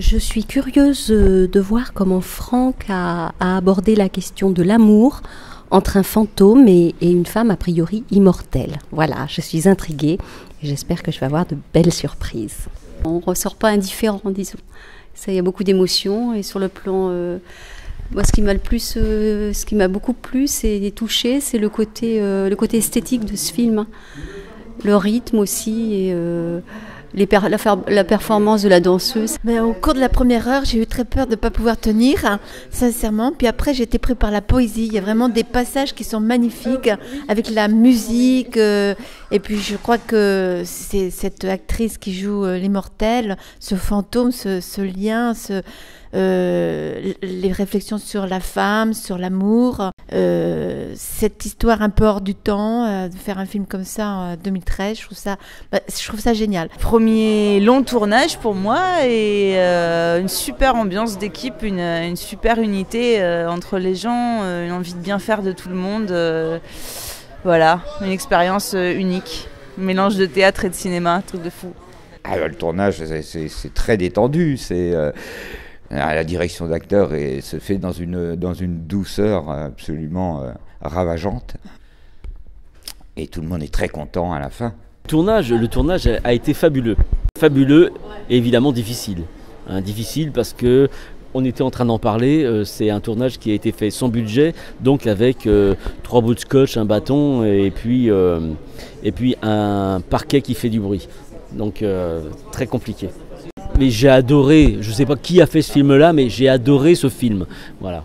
Je suis curieuse euh, de voir comment Franck a, abordé la question de l'amour entre un fantôme et, une femme a priori immortelle. Voilà, je suis intriguée et j'espère que je vais avoir de belles surprises. On ne ressort pas indifférent, disons. Ça, il y a beaucoup d'émotions et sur le plan... Euh, moi, ce qui m'a le plus, euh, ce qui m'a beaucoup plu, c'est touché, c'est le côté, le côté esthétique de ce film, le rythme aussi la, performance de la danseuse. Mais au cours de la première heure, j'ai eu très peur de ne pas pouvoir tenir, hein, sincèrement. Puis après, j'ai été pris par la poésie. Il y a vraiment des passages qui sont magnifiques avec la musique. Euh, et puis, je crois que c'est cette actrice qui joue euh, ce fantôme, ce, ce lien, ce euh, les réflexions sur la femme, sur l'amour, euh, cette histoire un peu hors du temps, euh, de faire un film comme ça en 2013, je trouve ça, bah, je trouve ça génial. Premier long tournage pour moi et une super ambiance d'équipe, une, une, super unité entre les gens, une envie de bien faire de tout le monde. voilà, une expérience unique, mélange de théâtre et de cinéma, un truc de fou. Ah, le tournage, c'est très détendu. C'est la direction d'acteur se fait dans une, douceur absolument euh, ravageante. Et tout le monde est très content à la fin. Le tournage, le tournage a été fabuleux. Fabuleux et évidemment difficile. Hein, difficile parce que on était en train d'en parler, euh, c'est un tournage qui a été fait sans budget, donc avec euh, trois bouts de scotch, un bâton et puis, et puis un parquet qui fait du bruit. Donc très compliqué mais j'ai adoré, je ne sais pas qui a fait ce film-là, mais j'ai adoré ce film. Voilà.